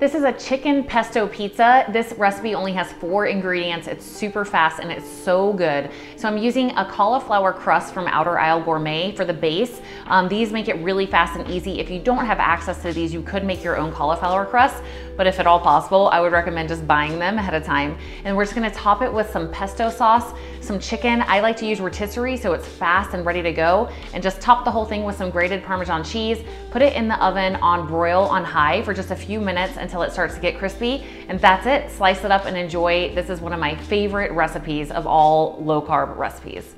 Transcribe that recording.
This is a chicken pesto pizza. This recipe only has four ingredients. It's super fast and it's so good. So I'm using a cauliflower crust from Outer Aisle Gourmet for the base. Um, these make it really fast and easy. If you don't have access to these, you could make your own cauliflower crust, but if at all possible, I would recommend just buying them ahead of time. And we're just gonna top it with some pesto sauce, some chicken. I like to use rotisserie so it's fast and ready to go. And just top the whole thing with some grated Parmesan cheese, put it in the oven on broil on high for just a few minutes until it starts to get crispy. And that's it, slice it up and enjoy. This is one of my favorite recipes of all low carb recipes.